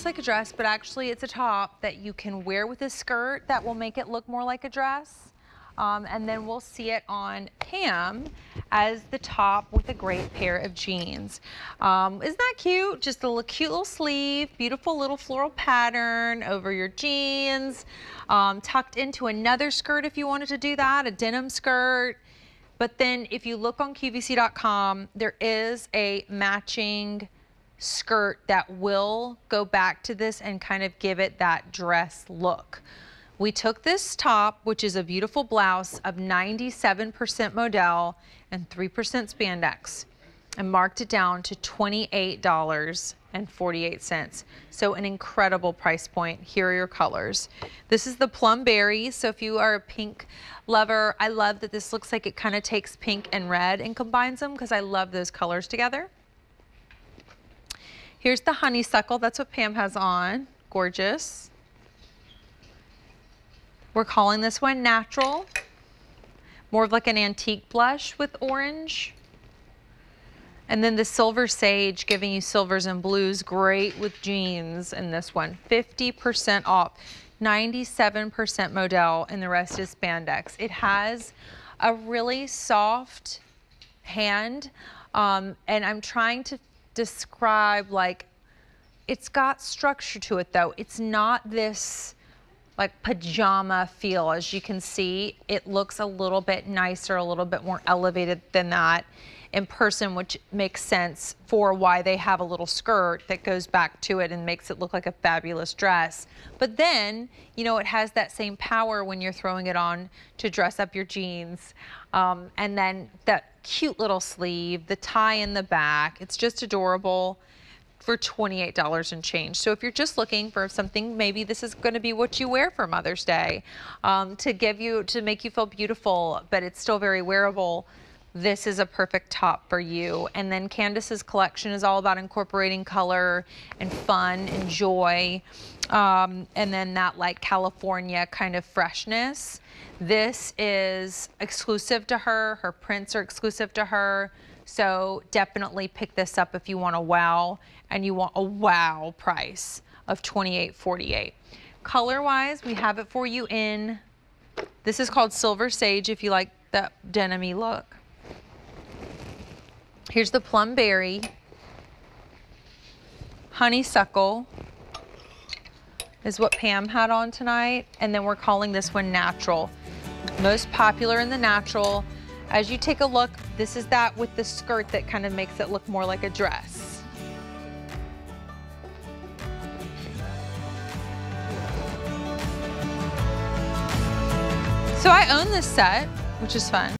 looks like a dress, but actually it's a top that you can wear with a skirt that will make it look more like a dress. Um, and then we'll see it on Pam as the top with a great pair of jeans. Um, isn't that cute? Just a cute little sleeve, beautiful little floral pattern over your jeans, um, tucked into another skirt if you wanted to do that, a denim skirt. But then if you look on QVC.com, there is a matching skirt that will go back to this and kind of give it that dress look. We took this top, which is a beautiful blouse of 97% modal and 3% spandex, and marked it down to $28.48. So an incredible price point. Here are your colors. This is the plum berry. So if you are a pink lover, I love that this looks like it kind of takes pink and red and combines them because I love those colors together. Here's the honeysuckle. That's what Pam has on. Gorgeous. We're calling this one natural. More of like an antique blush with orange. And then the silver sage giving you silvers and blues. Great with jeans in this one. 50% off. 97% modal and the rest is spandex. It has a really soft hand um, and I'm trying to describe like it's got structure to it though. It's not this like pajama feel. As you can see, it looks a little bit nicer, a little bit more elevated than that in person, which makes sense for why they have a little skirt that goes back to it and makes it look like a fabulous dress. But then, you know, it has that same power when you're throwing it on to dress up your jeans. Um, and then that cute little sleeve, the tie in the back, it's just adorable for $28 and change. So if you're just looking for something, maybe this is going to be what you wear for Mother's Day um, to give you, to make you feel beautiful, but it's still very wearable. This is a perfect top for you. And then Candace's collection is all about incorporating color and fun and joy. Um, and then that like California kind of freshness. This is exclusive to her. Her prints are exclusive to her. So definitely pick this up if you want a wow and you want a wow price of $28.48. Color-wise, we have it for you in, this is called Silver Sage if you like that denim look. Here's the Plum Berry, Honeysuckle is what Pam had on tonight, and then we're calling this one Natural. Most popular in the natural. As you take a look, this is that with the skirt that kind of makes it look more like a dress. So I own this set, which is fun.